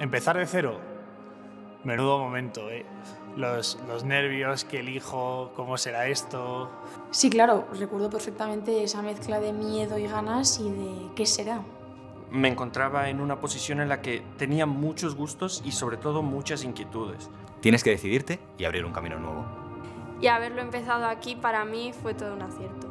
Empezar de cero, menudo momento, ¿eh? Los, los nervios, qué elijo, cómo será esto. Sí, claro, recuerdo perfectamente esa mezcla de miedo y ganas y de qué será. Me encontraba en una posición en la que tenía muchos gustos y sobre todo muchas inquietudes. Tienes que decidirte y abrir un camino nuevo. Y haberlo empezado aquí para mí fue todo un acierto.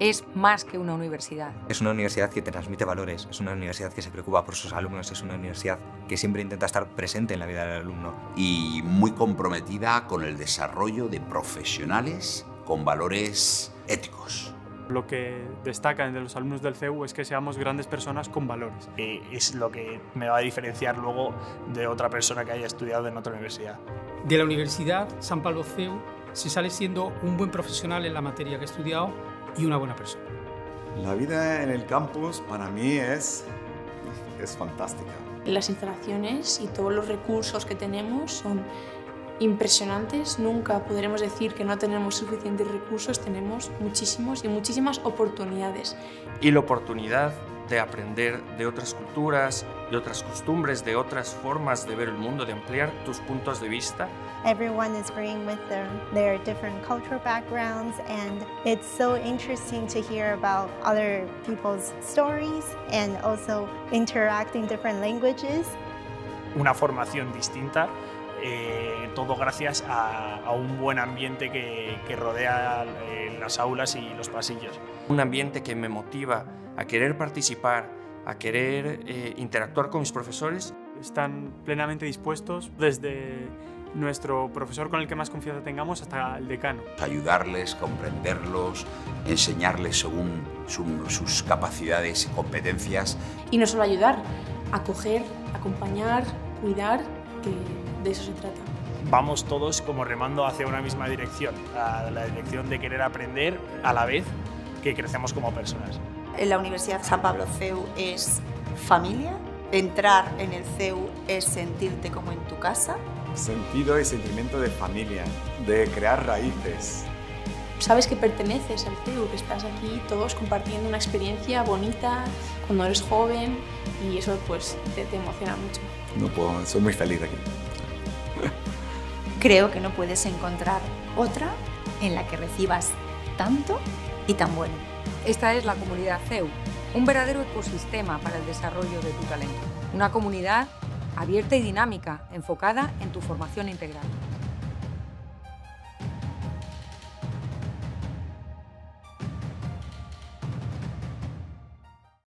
Es más que una universidad. Es una universidad que te transmite valores, es una universidad que se preocupa por sus alumnos, es una universidad que siempre intenta estar presente en la vida del alumno. Y muy comprometida con el desarrollo de profesionales con valores éticos. Lo que destaca entre los alumnos del CEU es que seamos grandes personas con valores. Es lo que me va a diferenciar luego de otra persona que haya estudiado en otra universidad. De la Universidad San Pablo CEU se sale siendo un buen profesional en la materia que he estudiado y una buena persona. La vida en el campus para mí es, es fantástica. Las instalaciones y todos los recursos que tenemos son impresionantes. Nunca podremos decir que no tenemos suficientes recursos, tenemos muchísimos y muchísimas oportunidades. Y la oportunidad de aprender de otras culturas, de otras costumbres, de otras formas de ver el mundo, de ampliar tus puntos de vista. Everyone is bringing with them their different cultural backgrounds and it's so interesting to hear about other people's stories and also interacting different languages. Una formación distinta eh, todo gracias a, a, un buen ambiente que, que rodea eh, las aulas y los pasillos. Un ambiente que me motiva a querer participar, a querer eh, interactuar con mis profesores. Están plenamente dispuestos desde nuestro profesor con el que más confianza tengamos hasta el decano. Ayudarles, comprenderlos, enseñarles según su, sus capacidades y competencias. Y no solo ayudar, acoger, acompañar, cuidar, que de eso se trata. Vamos todos como remando hacia una misma dirección, a la dirección de querer aprender a la vez que crecemos como personas. La Universidad San Pablo CEU es familia. Entrar en el CEU es sentirte como en tu casa. Sentido y sentimiento de familia, de crear raíces. Sabes que perteneces al CEU, que estás aquí todos compartiendo una experiencia bonita cuando eres joven y eso pues te, te emociona mucho. No puedo, soy muy feliz aquí. Creo que no puedes encontrar otra en la que recibas tanto y tan bueno. Esta es la comunidad CEU, un verdadero ecosistema para el desarrollo de tu talento. Una comunidad abierta y dinámica, enfocada en tu formación integral.